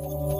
حنا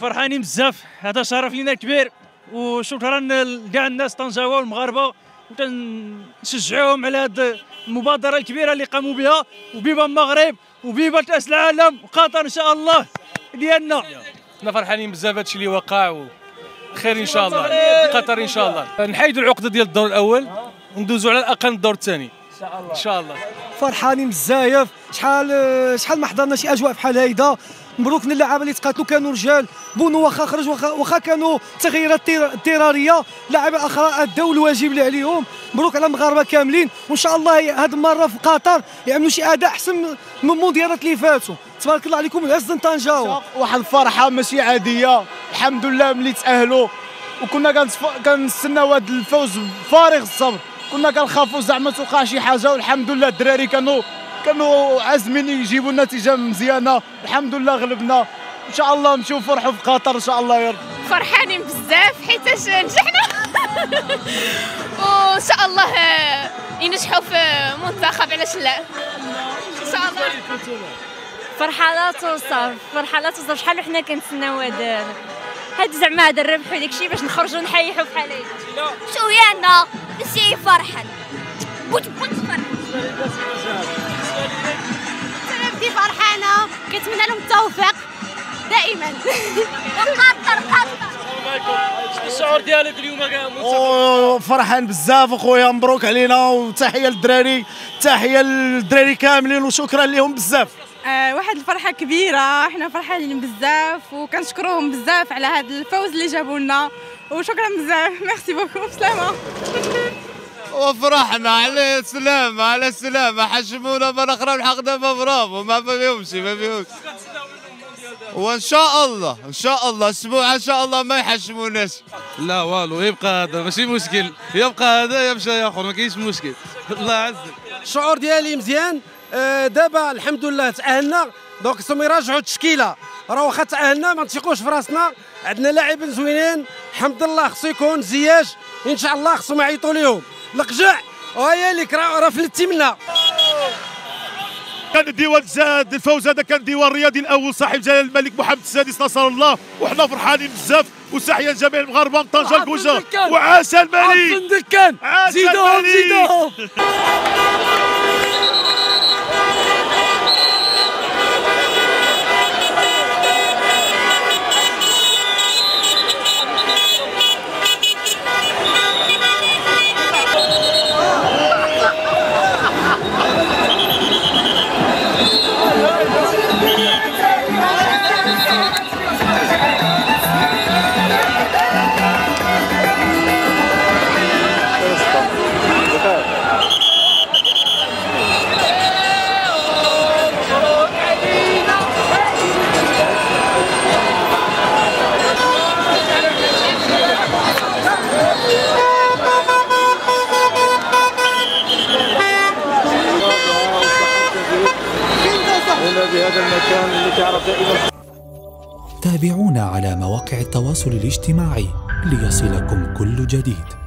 فرحانين بزاف. هذا شرف لينا كبير. وشكرا لكاع الناس طنجاوة والمغاربة. وتنشجعوهم على هذه المبادرة الكبيرة اللي قاموا بها. وبيبا المغرب وبيبا كأس العالم وقطر إن شاء الله ديالنا. حنا فرحانين بزاف هادشي اللي وقع خير إن شاء الله. قطر إن شاء الله. نحيدوا العقدة ديال الدور الأول. وندوزوا على الأقل الدور الثاني. إن شاء الله. فرحانين بزاف. شحال شحال ما حضرنا شي أجواء بحال هيدا. مبروك للاعبه اللي تقاتلوا كانوا رجال. بونو واخا خرج واخا, كانوا تغييرات اضطراريه لاعبه أخرى ادوا الواجب اللي عليهم. مبروك على المغاربه كاملين. وإن شاء الله هذه المرة في قطر يعملوا شي أداء أحسن من المونديالات اللي فاتوا. تبارك الله عليكم العز طنجاو واحد الفرحة ماشي عادية. الحمد لله ملي تأهلوا. وكنا كنستناو هذا الفوز بفارغ الصبر. كنا كنخافوا زعما توقع شي حاجة والحمد لله الدراري كانوا كانوا عازمين يجيبوا النتيجة مزيانة. الحمد لله غلبنا. إن شاء الله نمشيو نفرحوا في قطر إن شاء الله يا رب. فرحانين بزاف حيتاش نجحنا. وإن شاء الله ينجحوا في منتخب علاش لا. إن شاء الله. فرحه لا توصف فرحه لا توصف. شحال وحنا كنتسناو هذا هاد زعما هذا الربح وداك الشيء باش نخرجوا نحيحوا بحال هكا شوية أنا نسي فرحان. بوت بوت فرحان. كنتمنى لهم التوفيق دائما. قطر قطر. الشعور ديالك اليوم فرحان بزاف أخويا مبروك علينا وتحية للدراري تحية للدراري كاملين وشكرا لهم بزاف. آه واحد الفرحة كبيرة إحنا فرحانين بزاف وكنشكروهم بزاف على هذا الفوز اللي جابوا لنا وشكرا بزاف. Merci beaucoup سلامه وفرحنا على السلامة على السلامة حشمونا مرة أخرى الحقنا ما برافو. ما فيهمش ما فيهمش وإن شاء الله إن شاء الله أسبوع إن شاء الله ما يحشموناش. لا والو يبقى هذا ماشي مشكل. يبقى هذا يمشي ياخر ما كاينش مشكل. الله يعزك. الشعور ديالي مزيان. آه، دابا الحمد لله تأهلنا. donc خصهم يراجعوا التشكيله راه واخا تأهلنا ما نثقوش في راسنا. عندنا لاعبين زوينين. الحمد لله خصو يكون زياج إن شاء الله خصهم يعيطوا ليهم. القجع وهي اللي راه فلتي منا كان الديوان زاد الفوز هذا كان ديوان رياضي الأول صاحب جلال الملك محمد السادس نصر الله. وحنا فرحانين بزاف وتحيه لجميع المغاربة من طنجه الكوجة. وعاش الملك عاش زيدوهم. الملك. زيدوهم تابعونا على مواقع التواصل الاجتماعي ليصلكم كل جديد